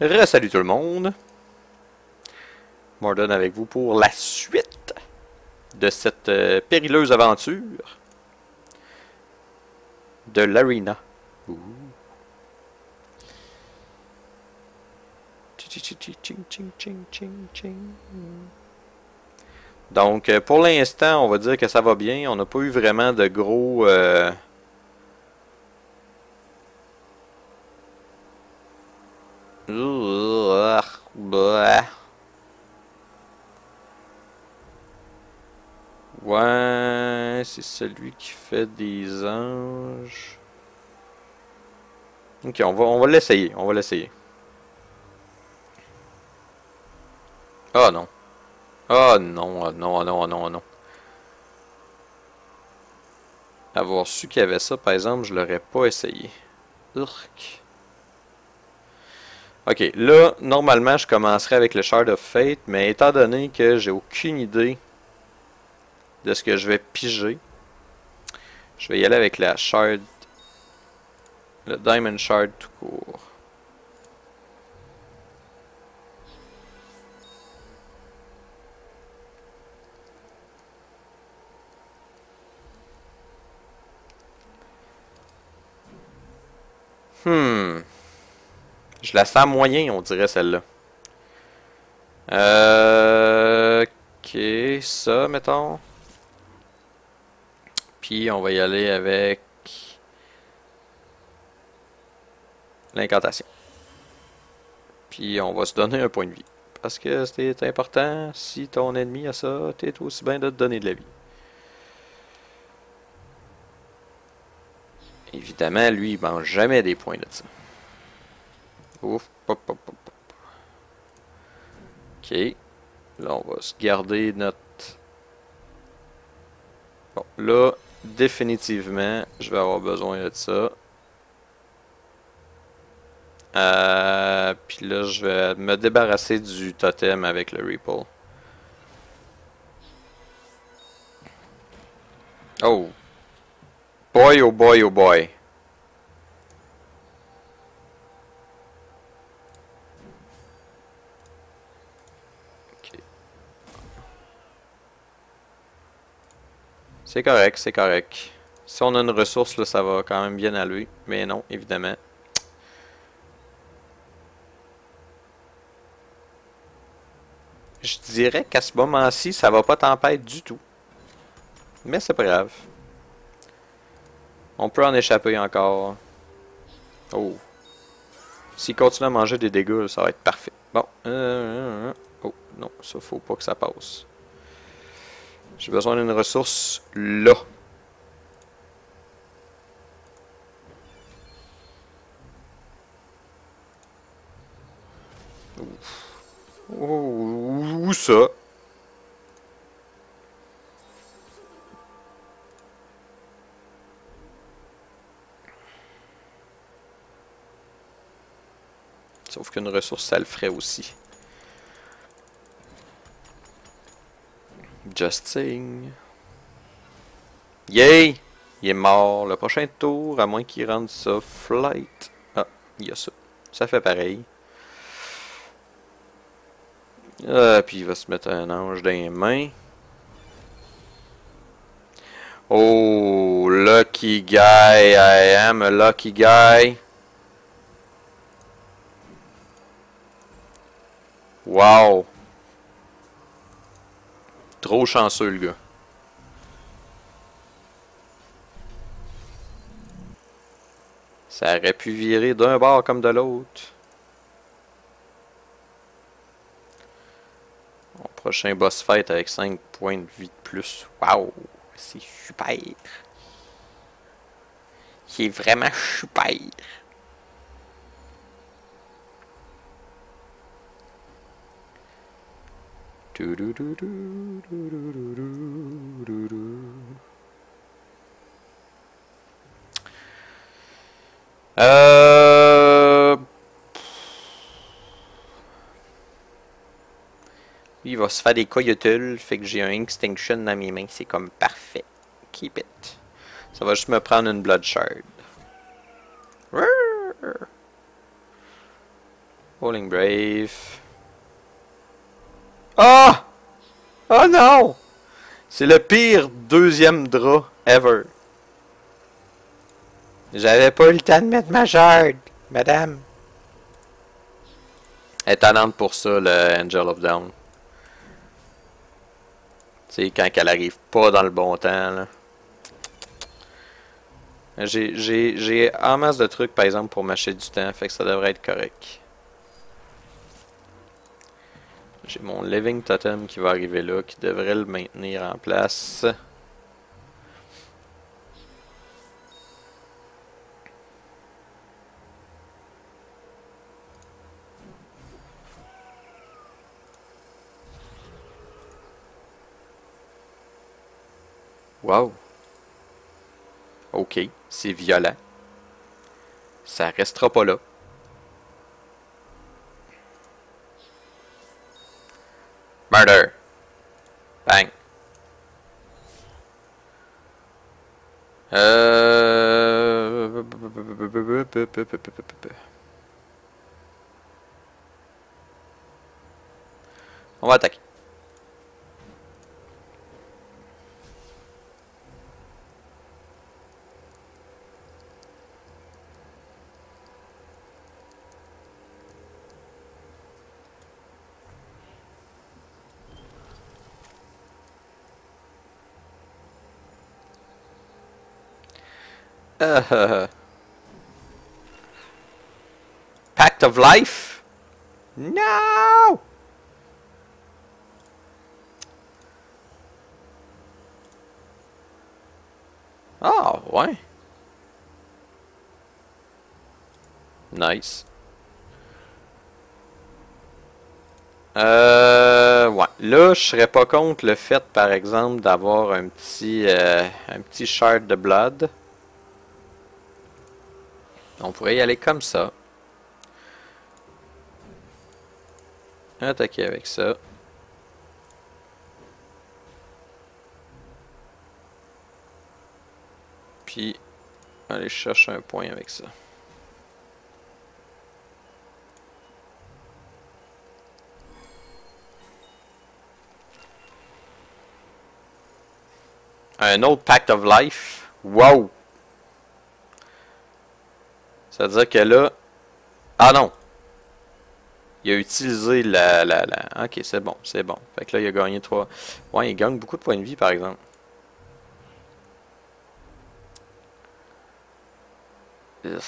Re-salut tout le monde. Morden avec vous pour la suite de cette euh, périleuse aventure de l'Arena. Donc, euh, pour l'instant, on va dire que ça va bien. On n'a pas eu vraiment de gros... euh, Ouais, c'est celui qui fait des anges. Ok, on va, on va l'essayer. On va l'essayer. Oh non. Oh non, oh non, oh non, oh non. Avoir su qu'il y avait ça, par exemple, je l'aurais pas essayé. Urk. Ok, là, normalement, je commencerai avec le Shard of Fate, mais étant donné que j'ai aucune idée de ce que je vais piger, je vais y aller avec la Shard, le Diamond Shard tout court. Hmm. Je la sens moyen, on dirait celle-là. Euh, ok, ça, mettons. Puis on va y aller avec l'incantation. Puis on va se donner un point de vie. Parce que c'est important, si ton ennemi a ça, t'es aussi bien de te donner de la vie. Évidemment, lui, il mange jamais des points de ça. Ouf, pop, pop, pop, pop. Ok. Là, on va se garder notre... Bon, là, définitivement, je vais avoir besoin de ça. Euh, Puis là, je vais me débarrasser du totem avec le Ripple. Oh. Boy, oh boy, oh boy. C'est correct, c'est correct. Si on a une ressource, là, ça va quand même bien aller. Mais non, évidemment. Je dirais qu'à ce moment-ci, ça va pas tempête du tout. Mais c'est pas grave. On peut en échapper encore. Oh. S'il continue à manger des dégâts, ça va être parfait. Bon. Euh, oh, non, ça faut pas que ça passe. J'ai besoin d'une ressource là. Ouh. Où ça? Sauf qu'une ressource, ça le ferait aussi. Just saying. Yay! Il est mort. Le prochain tour, à moins qu'il rende ça flight. Ah, il y a ça. Ça fait pareil. Ah, puis il va se mettre un ange dans les mains. Oh, lucky guy. I am a lucky guy. Wow! Trop chanceux, le gars. Ça aurait pu virer d'un bord comme de l'autre. Mon prochain boss fight avec 5 points de vie de plus. Wow! C'est super! Il est vraiment super! Euh... Il va se faire des coyotules, fait que j'ai un Extinction dans mes mains, c'est comme parfait. Keep it. Ça va juste me prendre une Blood Shard. Rolling Brave. Oh! Oh non! C'est le pire deuxième drap ever. J'avais pas eu le temps de mettre ma jarde, madame. Talente pour ça, le Angel of Down. Tu sais, quand elle arrive pas dans le bon temps, là. J'ai en masse de trucs, par exemple, pour m'acheter du temps, fait que ça devrait être correct. J'ai mon Living Totem qui va arriver là, qui devrait le maintenir en place. Wow. Ok, c'est violent. Ça restera pas là. Murder. Bang. Euh... On va attaquer. Pact of Life? No! Ah, ouais. Nice. Euh, ouais. Là, je serais pas contre le fait, par exemple, d'avoir un petit, euh, un petit shard de blood. On pourrait y aller comme ça. Attaquer avec ça. Puis, aller chercher un point avec ça. Un autre Pact of Life? Wow! Ça veut dire que là... Ah non! Il a utilisé la... la, la... Ok, c'est bon, c'est bon. Fait que là, il a gagné 3... Ouais, il gagne beaucoup de points de vie, par exemple. Euh...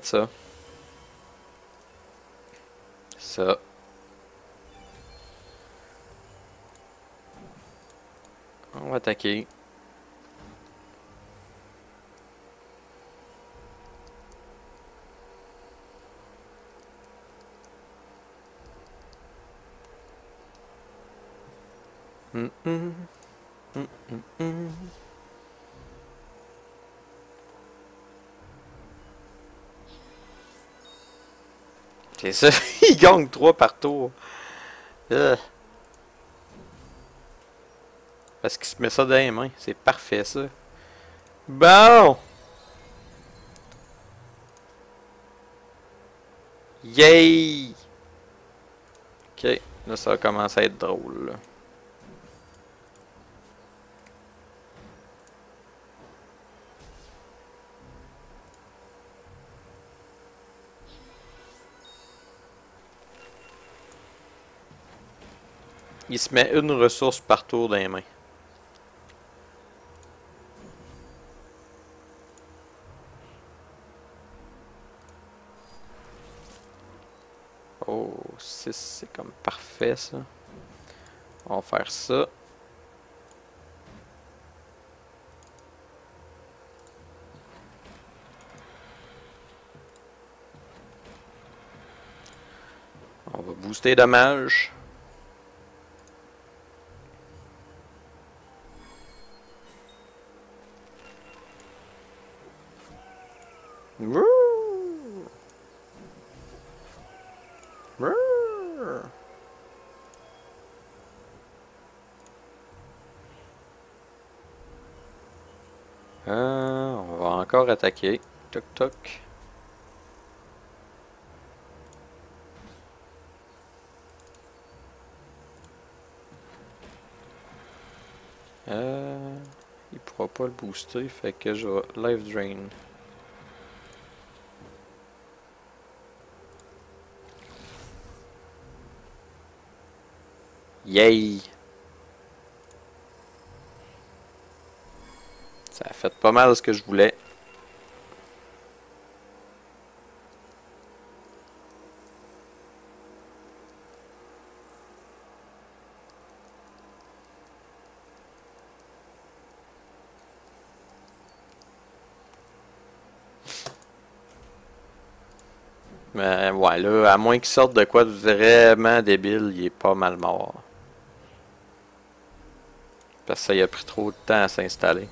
Ça. Ça. On va attaquer. Mm -mm. Mm C'est ça, il gagne 3 par tour. Euh. Parce qu'il se met ça dans les mains. C'est parfait, ça. Bon! Yay! Ok, là, ça va commencer à être drôle, là. Il se met une ressource par tour dans les mains. Oh, 6, c'est comme parfait ça. On va faire ça. On va booster dommage. Euh, on va encore attaquer. Toc toc. Euh, il pourra pas le booster, fait que je vais live drain. Yay! Ça a fait pas mal ce que je voulais. Mais ouais, là, à moins qu'il sorte de quoi de vraiment débile, il est pas mal mort. Parce que ça y a pris trop de temps à s'installer.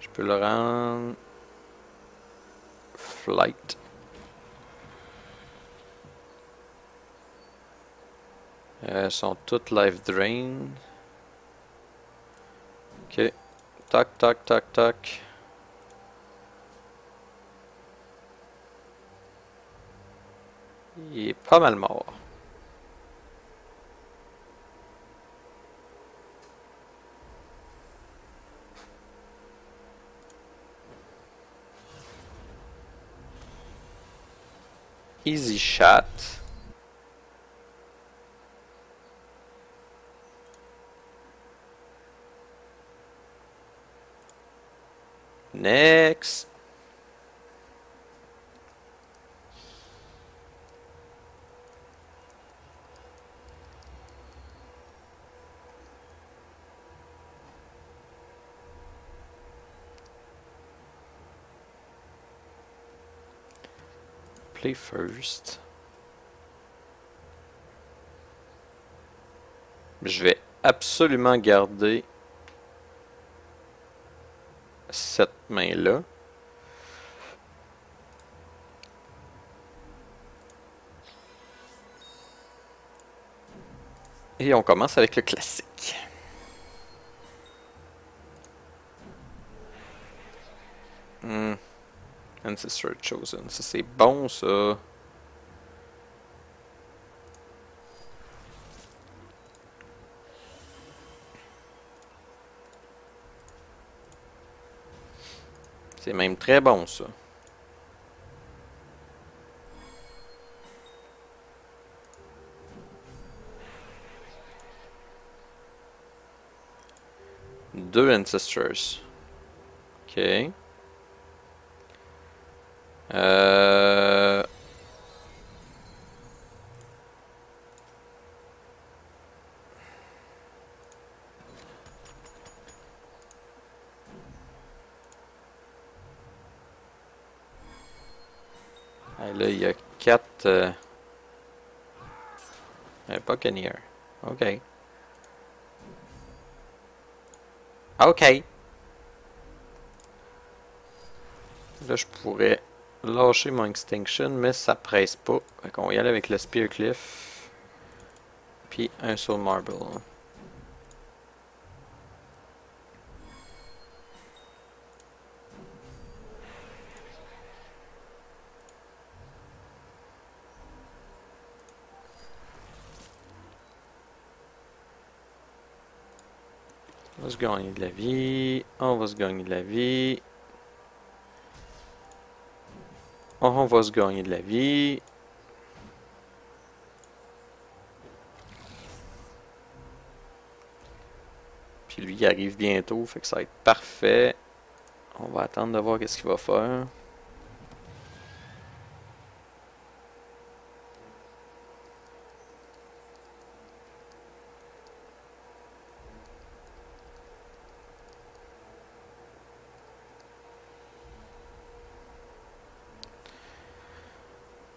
Je peux le rendre... Flight. Elles sont toutes live drain. Ok. Tac, tac, tac, tac. Il est pas mal mort. Easy shot. Next. First. Je vais absolument garder cette main-là. Et on commence avec le classique. Hmm. Ancestor Chosen. Ça, c'est bon, ça. C'est même très bon, ça. Deux Ancestors. Ok. Euh... Ah, là, il y a quatre... Euh... Euh, pas Kenir. Ok. Ok. Là, je pourrais lâcher mon Extinction, mais ça presse pas. Fait va y aller avec le Spear Cliff. Puis un Soul Marble. On va se gagner de la vie. On va se gagner de la vie. On va se gagner de la vie. Puis lui, il arrive bientôt, fait que ça va être parfait. On va attendre de voir qu'est-ce qu'il va faire.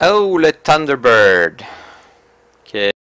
Oh, le Thunderbird. Ok.